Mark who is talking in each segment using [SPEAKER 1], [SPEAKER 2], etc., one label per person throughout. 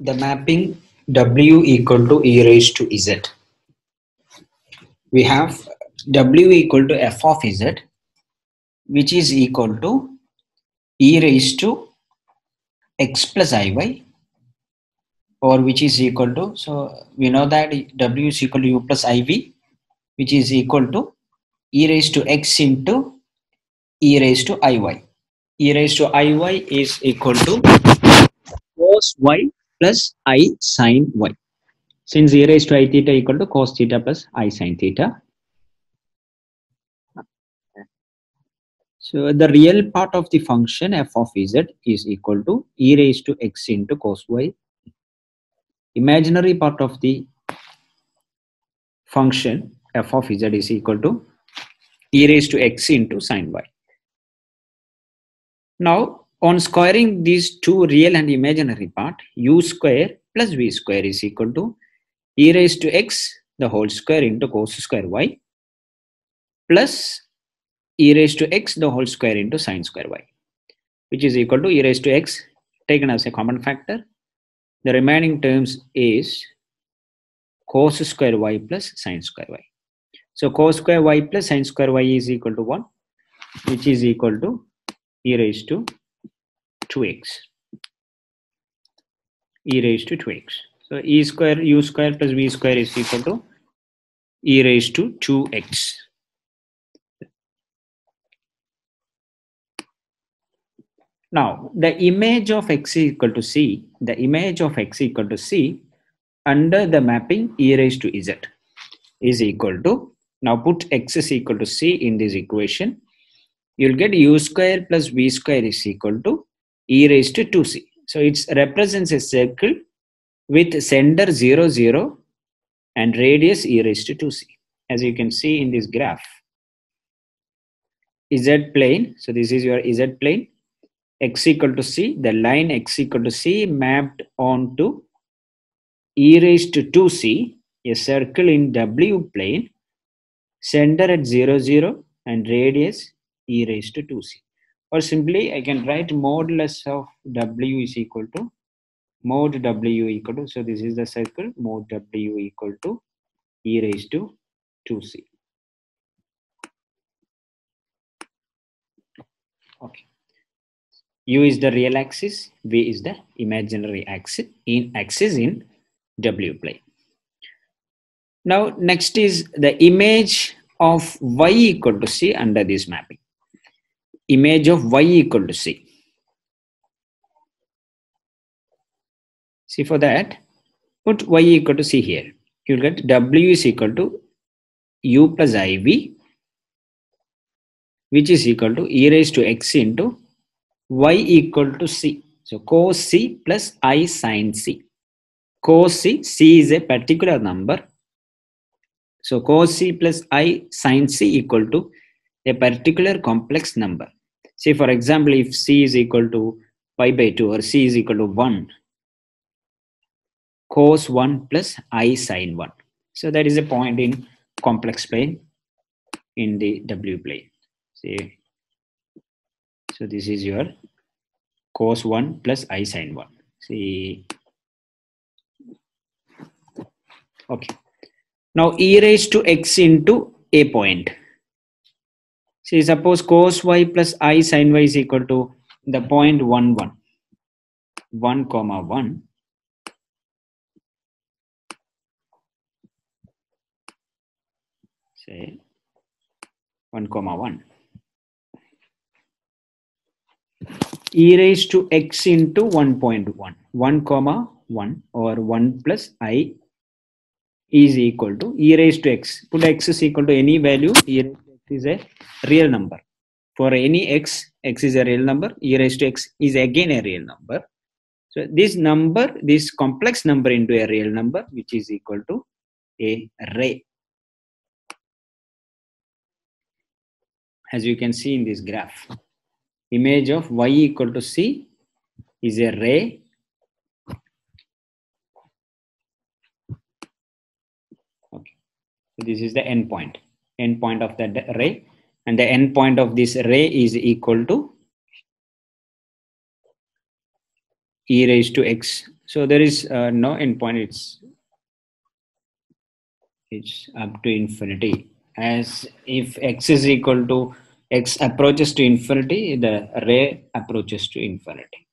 [SPEAKER 1] the mapping w equal to e raised to z. We have w equal to f of z, which is equal to e raised to x plus iy, or which is equal to, so we know that w is equal to u plus iv, which is equal to e raised to x into e raised to iy. e raised to iy is equal to cos y plus i sin y. Since e raised to i theta equal to cos theta plus i sin theta. So the real part of the function f of z is equal to e raised to x into cos y. Imaginary part of the function f of z is equal to e raised to x into sin y. Now, on squaring these two real and imaginary part, u square plus v square is equal to e raised to x the whole square into cos square y plus e raised to x the whole square into sin square y, which is equal to e raised to x taken as a common factor. The remaining terms is cos square y plus sin square y. So cos square y plus sin square y is equal to 1, which is equal to e raised to 2x e raised to 2x so e square u square plus v square is equal to e raised to 2x now the image of x equal to c. The image of x equal to c under the mapping e raised to z is equal to now put x is equal to c in this equation. You'll get u square plus v square is equal to e raised to 2c. So it represents a circle with center 0, 0 and radius e raised to 2c. As you can see in this graph. Z plane, so this is your Z plane, x equal to c, the line x equal to c mapped onto e raised to 2c, a circle in w plane, center at 0, 0 and radius e raised to 2c or simply I can write modulus of w is equal to mod w equal to so this is the circle mod w equal to e raised to 2c okay. U is the real axis v is the imaginary axis in axis in w plane. Now next is the image of y equal to c under this mapping image of y equal to c. See for that, put y equal to c here. You'll get w is equal to u plus iv, which is equal to e raised to x into y equal to c. So cos c plus i sin c. Cos c, c is a particular number. So cos c plus i sin c equal to a particular complex number. Say for example, if c is equal to pi by 2 or c is equal to 1, cos 1 plus i sin 1. So that is a point in complex plane in the w plane. See, so this is your cos 1 plus i sin 1. See, okay. Now e raised to x into a point. See, suppose cos y plus i sin y is equal to the point 1, 1, 1 comma 1. Say 1 comma 1. e raised to x into 1.1, 1 comma 1 or 1 plus i is equal to e raised to x. Put x is equal to any value, e x is a real number. For any x, x is a real number, e raised to x is again a real number. So this number, this complex number into a real number, which is equal to a ray. As you can see in this graph, image of y equal to c is a ray okay so this is the end point end point of that ray. And the end point of this ray is equal to e raised to x. So there is uh, no endpoint. It's it's up to infinity. As if x is equal to x approaches to infinity the ray approaches to infinity.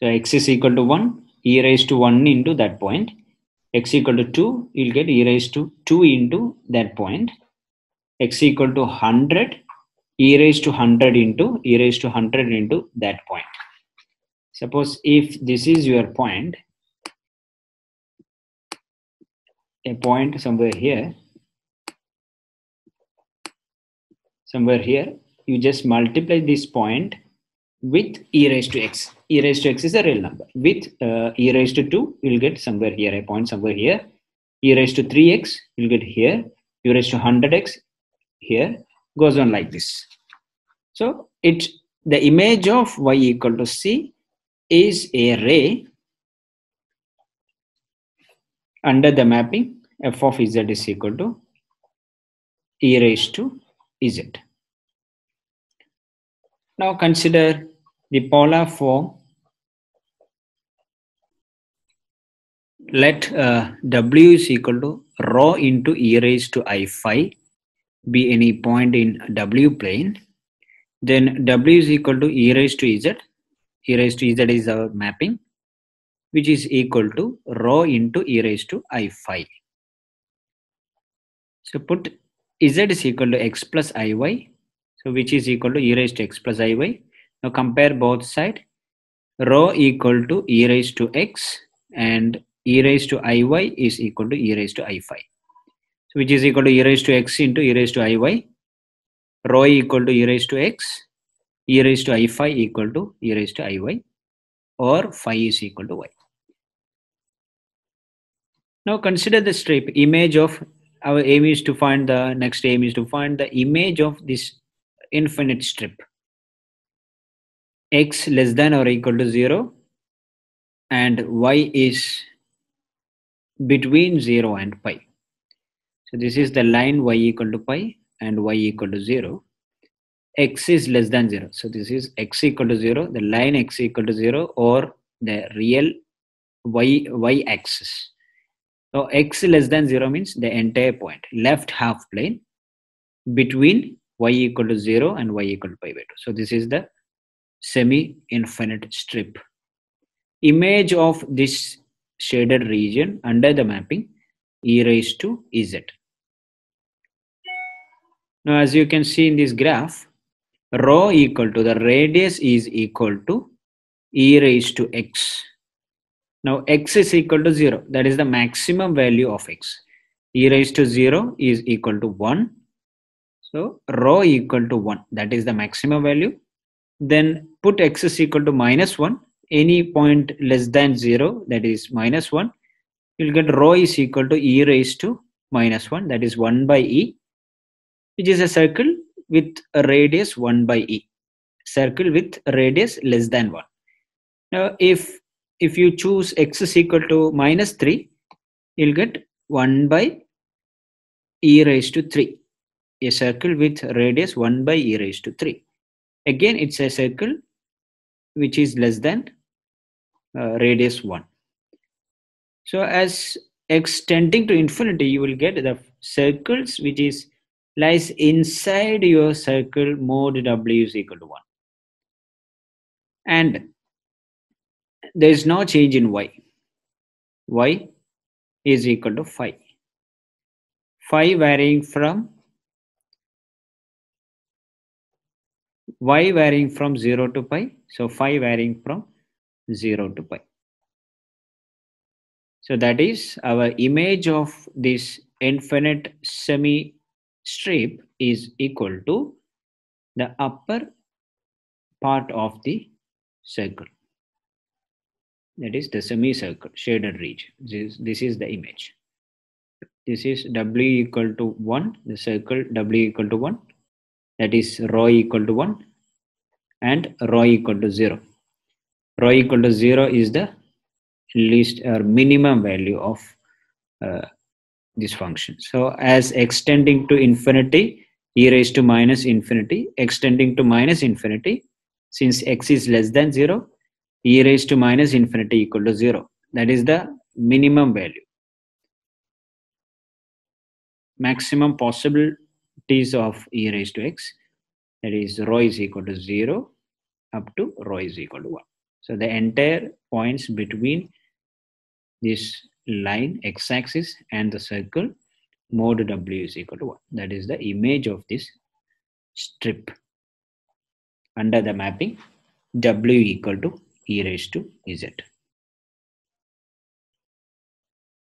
[SPEAKER 1] So x is equal to 1 e raised to 1 into that point x equal to 2 you'll get e raised to 2 into that point. X equal to 100 e raised to 100 into e raised to 100 into that point. Suppose if this is your point a point somewhere here somewhere here you just multiply this point with e raised to x. e raised to x is a real number. With uh, e raised to 2 you'll get somewhere here a point somewhere here. e raised to 3x you'll get here. e raised to 100x here. Goes on like this. So it the image of y equal to c is a ray under the mapping f of z is equal to e raised to z. Now consider the polar form. Let uh, w is equal to rho into e raised to i phi be any point in w plane. Then w is equal to e raised to z. E raised to z is our mapping which is equal to rho into e raised to i phi. So put z is equal to x plus iy so which is equal to e raised to x plus iy now compare both side. Rho equal to e raised to x and e raised to iy is equal to e raised to i phi. So which is equal to e raised to x into e raised to iy rho equal to e raised to x, e raised to i phi equal to e raised to iy, or phi is equal to y. Now consider the strip image of our aim is to find the next aim is to find the image of this infinite strip x less than or equal to 0 and y is between 0 and pi. So this is the line y equal to pi and y equal to 0 x is less than 0 so this is x equal to 0 the line x equal to 0 or the real y y axis. So x less than 0 means the entire point left half plane between y equal to 0 and y equal to pi by 2 so this is the semi infinite strip image of this shaded region under the mapping e raised to z now, as you can see in this graph, rho equal to the radius is equal to e raised to x. Now, x is equal to 0. That is the maximum value of x. e raised to 0 is equal to 1. So, rho equal to 1. That is the maximum value. Then put x is equal to minus 1. Any point less than 0, that is minus 1. You'll get rho is equal to e raised to minus 1. That is 1 by e which is a circle with a radius 1 by e circle with radius less than 1 now if if you choose x is equal to minus 3 you'll get 1 by e raised to 3 a circle with radius 1 by e raised to 3 again it's a circle which is less than uh, radius 1 so as x tending to infinity you will get the circles which is lies inside your circle mod w is equal to 1 and there is no change in y. Y is equal to phi phi varying from y varying from 0 to pi. So phi varying from 0 to pi. So that is our image of this infinite semi strip is equal to the upper part of the circle. That is the semicircle shaded region. This, this is the image. This is w equal to 1 the circle w equal to 1 that is rho equal to 1 and rho equal to 0 rho equal to 0 is the least or minimum value of uh, this function. So as extending to infinity, e raised to minus infinity, extending to minus infinity, since x is less than 0 e raised to minus infinity equal to 0 that is the minimum value. Maximum possibilities of e raised to x that is rho is equal to 0 up to rho is equal to 1 so the entire points between this line x-axis and the circle mod w is equal to 1 that is the image of this strip. Under the mapping w equal to e raised to z